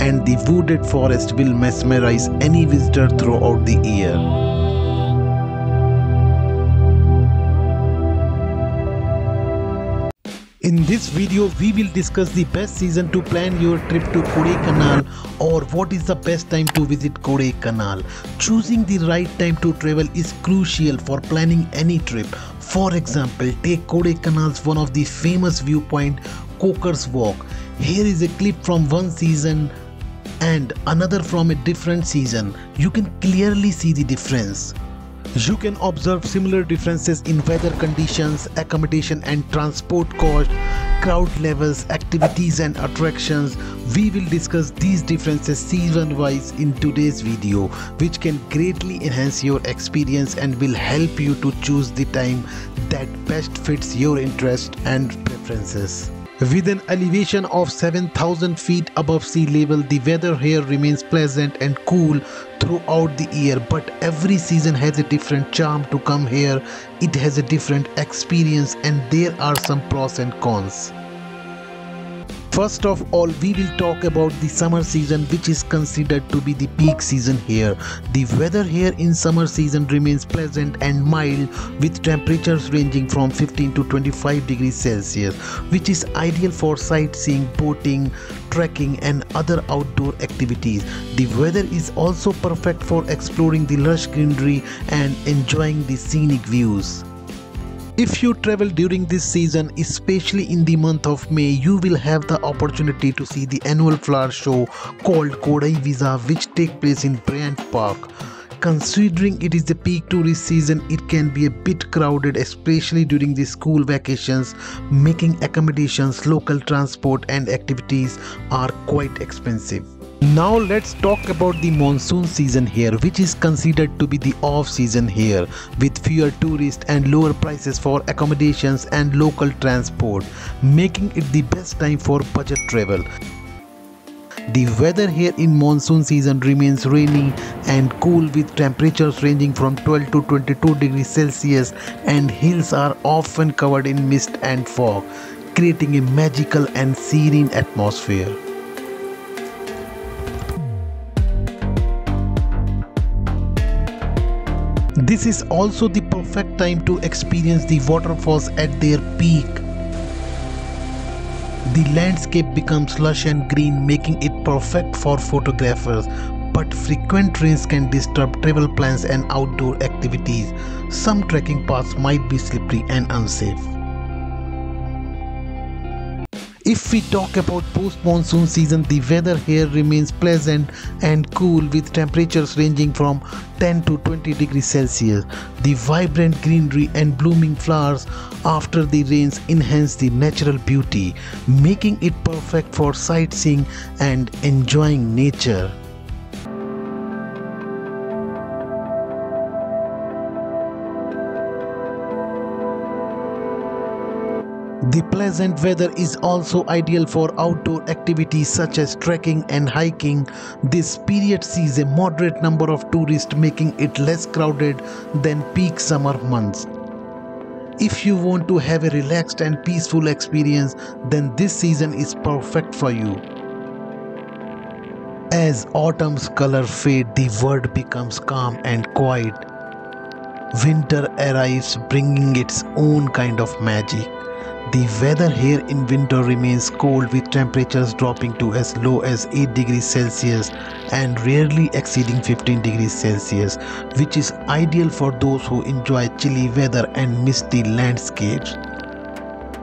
and the wooded forest will mesmerize any visitor throughout the year. In this video, we will discuss the best season to plan your trip to Kodaikanal or what is the best time to visit Kodaikanal. Choosing the right time to travel is crucial for planning any trip. For example, take Kodaikanal's one of the famous viewpoint, Coker's Walk. Here is a clip from one season and another from a different season. You can clearly see the difference. You can observe similar differences in weather conditions, accommodation and transport cost, crowd levels, activities and attractions. We will discuss these differences season wise in today's video which can greatly enhance your experience and will help you to choose the time that best fits your interest and preferences. With an elevation of 7000 feet above sea level, the weather here remains pleasant and cool throughout the year. But every season has a different charm to come here, it has a different experience, and there are some pros and cons. First of all, we will talk about the summer season, which is considered to be the peak season here. The weather here in summer season remains pleasant and mild, with temperatures ranging from 15 to 25 degrees Celsius, which is ideal for sightseeing, boating, trekking, and other outdoor activities. The weather is also perfect for exploring the lush greenery and enjoying the scenic views. If you travel during this season, especially in the month of May, you will have the opportunity to see the annual flower show called Kodai Vizha which take place in Bryant Park. Considering it is the peak tourist season, it can be a bit crowded especially during the school vacations, making accommodations, local transport and activities are quite expensive. Now let's talk about the monsoon season here which is considered to be the off season here with fewer tourists and lower prices for accommodations and local transport making it the best time for budget travel. The weather here in monsoon season remains rainy and cool with temperatures ranging from 12 to 22 degrees Celsius and hills are often covered in mist and fog creating a magical and serene atmosphere. This is also the perfect time to experience the waterfalls at their peak. The landscape becomes lush and green, making it perfect for photographers. But frequent rains can disturb travel plans and outdoor activities. Some trekking paths might be slippery and unsafe. If we talk about post-monsoon season, the weather here remains pleasant and cool with temperatures ranging from 10 to 20 degrees Celsius. The vibrant greenery and blooming flowers after the rains enhance the natural beauty, making it perfect for sightseeing and enjoying nature. The pleasant weather is also ideal for outdoor activities such as trekking and hiking. This period sees a moderate number of tourists making it less crowded than peak summer months. If you want to have a relaxed and peaceful experience, then this season is perfect for you. As autumn's color fade, the world becomes calm and quiet. Winter arrives bringing its own kind of magic. The weather here in winter remains cold with temperatures dropping to as low as 8 degrees Celsius and rarely exceeding 15 degrees Celsius, which is ideal for those who enjoy chilly weather and misty landscapes.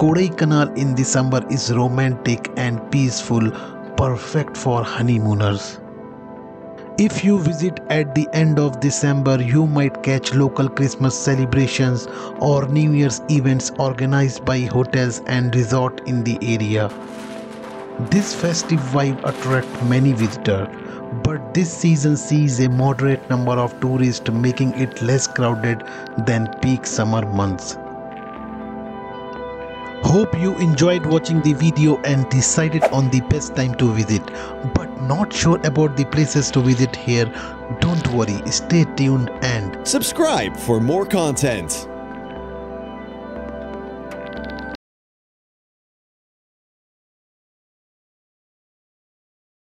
Kodaikanal in the summer is romantic and peaceful, perfect for honeymooners. If you visit at the end of December, you might catch local Christmas celebrations or New Year's events organized by hotels and resort in the area. This festive vibe attracts many visitors, but this season sees a moderate number of tourists, making it less crowded than peak summer months. Hope you enjoyed watching the video and decided on the best time to visit, but not sure about the places to visit here. Don't worry, stay tuned and Subscribe for more content.